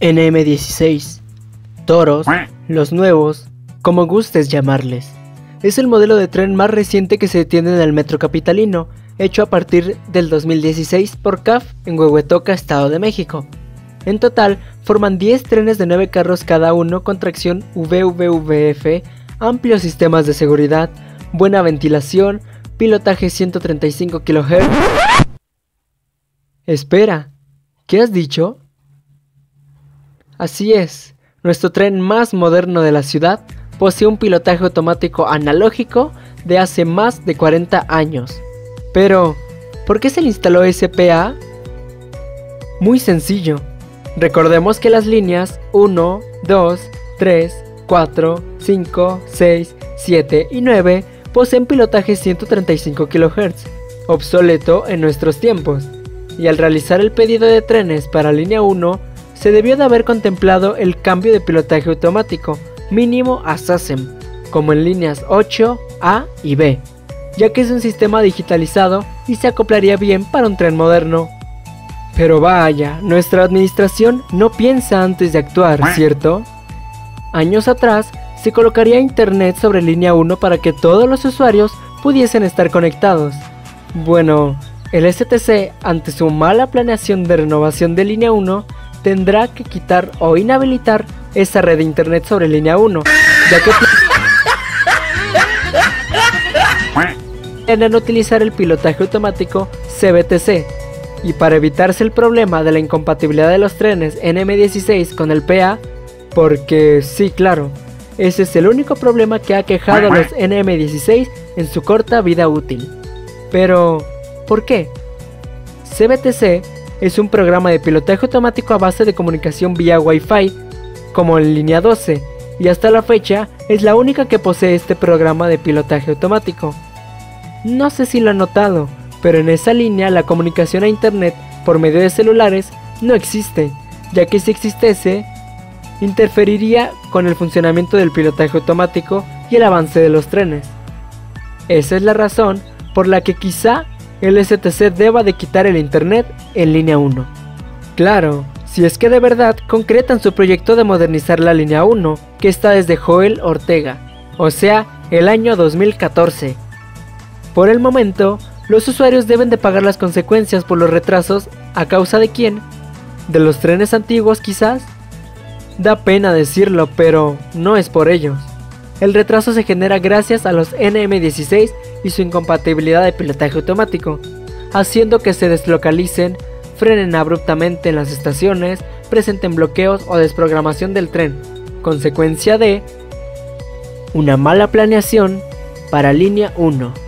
NM16, Toros, los nuevos, como gustes llamarles. Es el modelo de tren más reciente que se detiene en el metro capitalino, hecho a partir del 2016 por CAF en Huehuetoca, Estado de México. En total, forman 10 trenes de 9 carros cada uno con tracción VVVF, amplios sistemas de seguridad, buena ventilación, pilotaje 135 kHz. Espera, ¿qué has dicho? Así es, nuestro tren más moderno de la ciudad posee un pilotaje automático analógico de hace más de 40 años. Pero, ¿por qué se le instaló SPA? Muy sencillo. Recordemos que las líneas 1, 2, 3, 4, 5, 6, 7 y 9 poseen pilotaje 135 kHz, obsoleto en nuestros tiempos, y al realizar el pedido de trenes para línea 1, se debió de haber contemplado el cambio de pilotaje automático mínimo a SASEM, como en líneas 8, A y B, ya que es un sistema digitalizado y se acoplaría bien para un tren moderno. Pero vaya, nuestra administración no piensa antes de actuar, ¿cierto? Años atrás, se colocaría internet sobre línea 1 para que todos los usuarios pudiesen estar conectados. Bueno, el STC, ante su mala planeación de renovación de línea 1, tendrá que quitar o inhabilitar esa red de internet sobre línea 1, ya que tienen utilizar el pilotaje automático CBTC. Y para evitarse el problema de la incompatibilidad de los trenes NM16 con el PA, porque sí, claro, ese es el único problema que ha quejado a los NM16 en su corta vida útil. Pero, ¿por qué? CBTC es un programa de pilotaje automático a base de comunicación vía Wi-Fi, como en línea 12, y hasta la fecha es la única que posee este programa de pilotaje automático. No sé si lo han notado, pero en esa línea la comunicación a Internet por medio de celulares no existe, ya que si existiese, interferiría con el funcionamiento del pilotaje automático y el avance de los trenes. Esa es la razón por la que quizá el STC deba de quitar el Internet en línea 1. Claro, si es que de verdad concretan su proyecto de modernizar la línea 1, que está desde Joel Ortega, o sea, el año 2014. Por el momento, los usuarios deben de pagar las consecuencias por los retrasos a causa de quién? ¿De los trenes antiguos quizás? Da pena decirlo, pero no es por ellos. El retraso se genera gracias a los NM16 y su incompatibilidad de pilotaje automático, haciendo que se deslocalicen, frenen abruptamente en las estaciones, presenten bloqueos o desprogramación del tren, consecuencia de una mala planeación para línea 1.